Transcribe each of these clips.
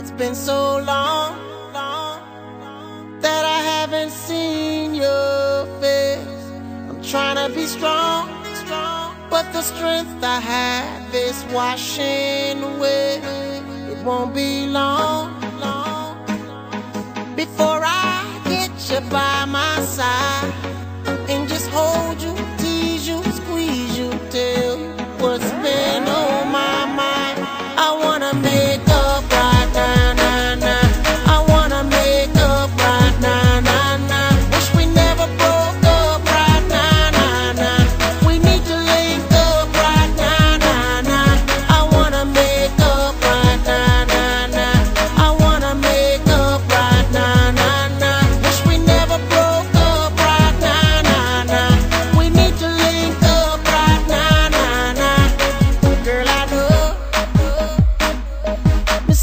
It's been so long, long that I haven't seen your face. I'm trying to be strong, strong, but the strength I have is washing away. It won't be long, long before I get you by my side and just hold you.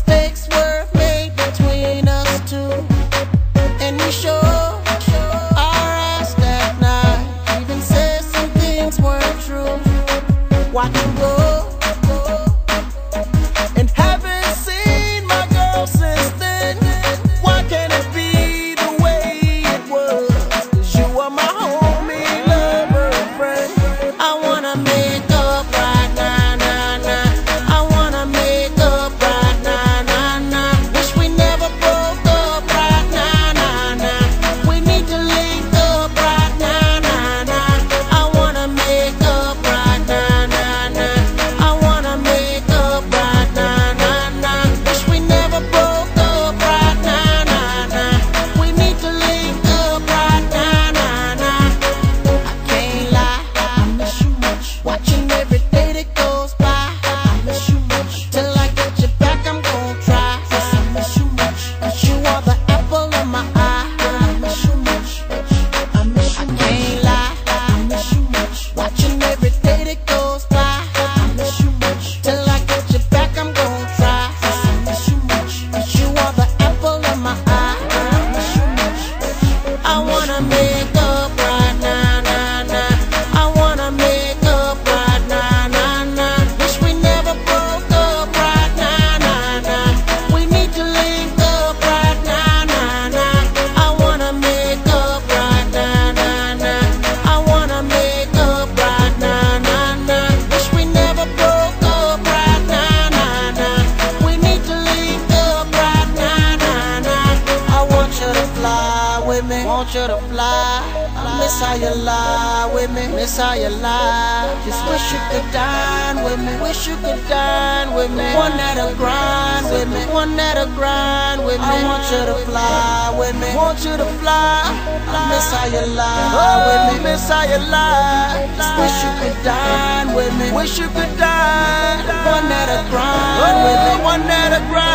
mistakes were made between us two, and we sure that night. Even said some things were true. want you to fly. I miss how you lie with me, miss how you lie. Just wish you could dine with me, wish you could dine with me. One that'll grind with me, one that'll grind with me. I want you to fly with me, want you to fly. I miss how you lie with me, miss how you lie. Just wish you could dine with me, wish you could dine. One that'll grind with me, one that'll grind.